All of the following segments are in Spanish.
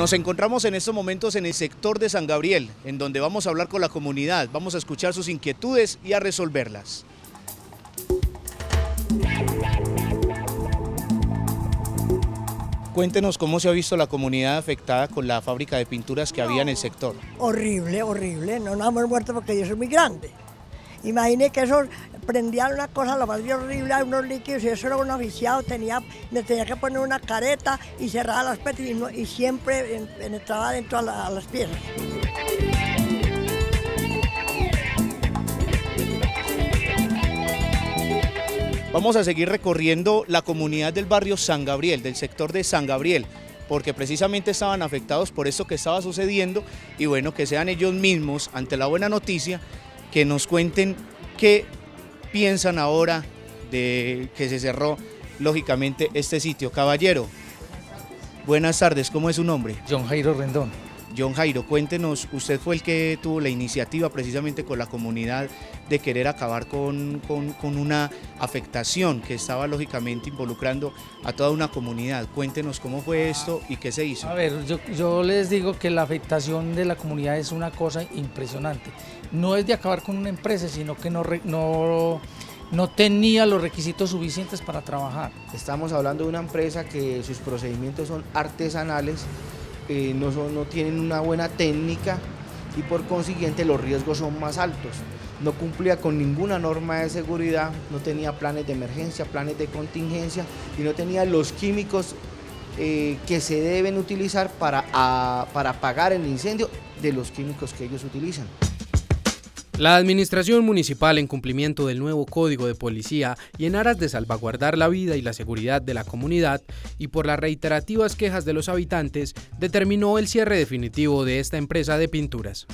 Nos encontramos en estos momentos en el sector de San Gabriel, en donde vamos a hablar con la comunidad, vamos a escuchar sus inquietudes y a resolverlas. Cuéntenos cómo se ha visto la comunidad afectada con la fábrica de pinturas que había en el sector. Horrible, horrible. No nos hemos muerto porque yo soy muy grande. Imagine que eso prendían una cosa lo más horrible, unos líquidos y eso era un oficiado, tenía, me tenía que poner una careta y cerrar las petas y, siempre entraba dentro a las piezas. Vamos a seguir recorriendo la comunidad del barrio San Gabriel, del sector de San Gabriel, porque precisamente estaban afectados por esto que estaba sucediendo y bueno, que sean ellos mismos, ante la buena noticia, que nos cuenten qué piensan ahora de que se cerró lógicamente este sitio. Caballero, buenas tardes, ¿cómo es su nombre? John Jairo Rendón. John Jairo, cuéntenos, usted fue el que tuvo la iniciativa precisamente con la comunidad de querer acabar con, una afectación que estaba lógicamente involucrando a toda una comunidad. Cuéntenos cómo fue esto y qué se hizo. A ver, yo, les digo que la afectación de la comunidad es una cosa impresionante. No es de acabar con una empresa, sino que no, no, no tenía los requisitos suficientes para trabajar. Estamos hablando de una empresa que sus procedimientos son artesanales no, tienen una buena técnica y por consiguiente los riesgos son más altos. No cumplía con ninguna norma de seguridad, no tenía planes de emergencia, planes de contingencia y no tenía los químicos eh, que se deben utilizar para, para apagar el incendio de los químicos que ellos utilizan. La administración municipal, en cumplimiento del nuevo código de policía y en aras de salvaguardar la vida y la seguridad de la comunidad y por las reiterativas quejas de los habitantes, determinó el cierre definitivo de esta empresa de pinturas.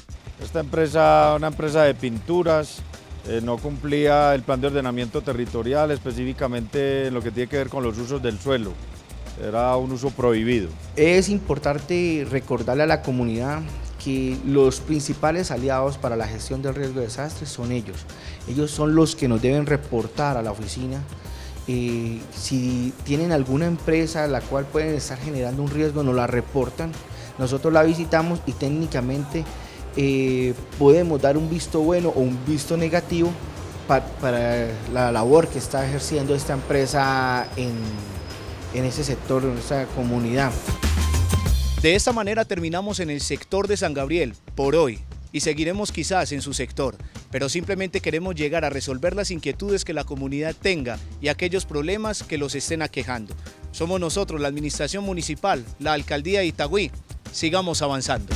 Esta empresa, una empresa de pinturas, eh, no cumplía el plan de ordenamiento territorial, específicamente en lo que tiene que ver con los usos del suelo. Era un uso prohibido. Es importante recordarle a la comunidad los principales aliados para la gestión del riesgo de desastres son ellos. Ellos son los que nos deben reportar a la oficina eh, si tienen alguna empresa la cual pueden estar generando un riesgo, nos la reportan, nosotros la visitamos y técnicamente eh, podemos dar un visto bueno o un visto negativo para, la labor que está ejerciendo esta empresa en, en ese sector, en esa comunidad. De esta manera terminamos en el sector de San Gabriel por hoy y seguiremos quizás en su sector, pero simplemente queremos llegar a resolver las inquietudes que la comunidad tenga y aquellos problemas que los estén aquejando. Somos nosotros, la Administración Municipal, la Alcaldía de Itagüí. Sigamos avanzando.